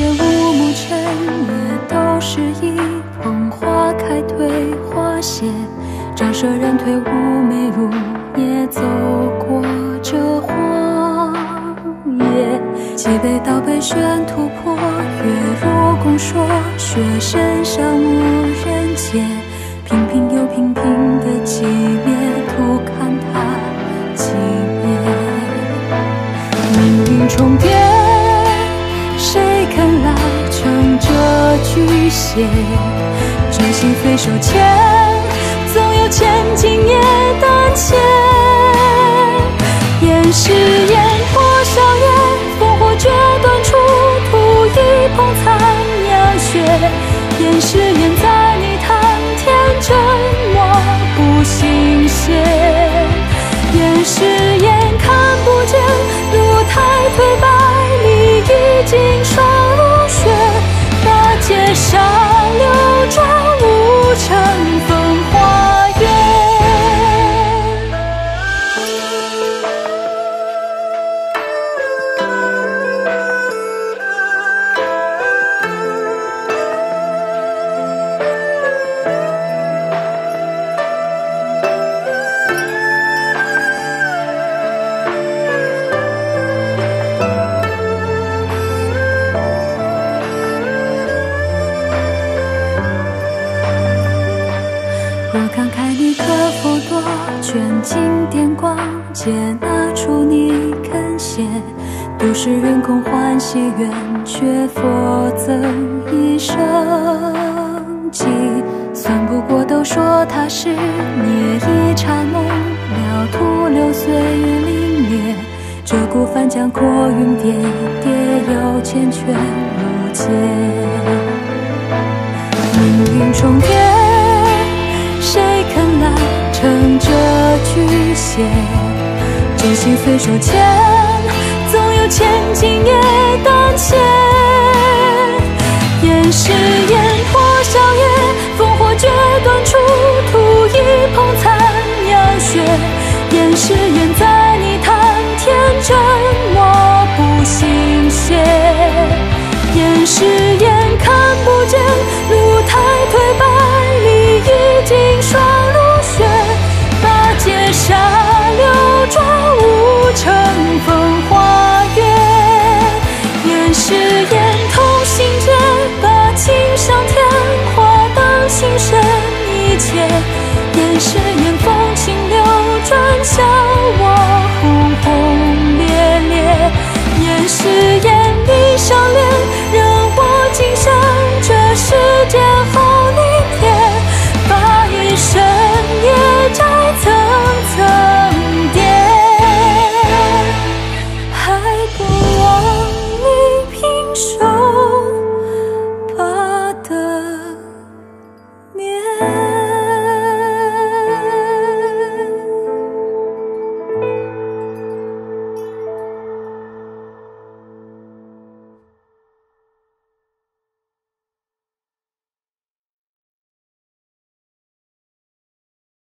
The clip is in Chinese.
世间无暮尘，也都是一捧花开退花谢。长舍人退无眉如也走过这荒野。几杯倒杯悬突破，月如宫说，雪身上无人见。平平又平平的寂灭，徒看这巨蟹？真心飞手牵，总有千金也胆怯。烟是烟，火烧烟，烽火决断出土一捧残阳血。烟是烟，在你谈天真，我不信邪。烟是若看开你可否多卷经典光，皆拿出你肯写。都市人空欢喜缘，却佛赠一生机。算不过都说他是孽，一刹梦了，徒留岁月凛冽。鹧鸪翻江过云叠，叠又缱绻如劫。命运重叠，巨蟹？真心飞手牵，总有千金也胆怯。烟是烟，火烧烟，烽火决断出土一捧残阳雪。烟是别便是远方轻流转向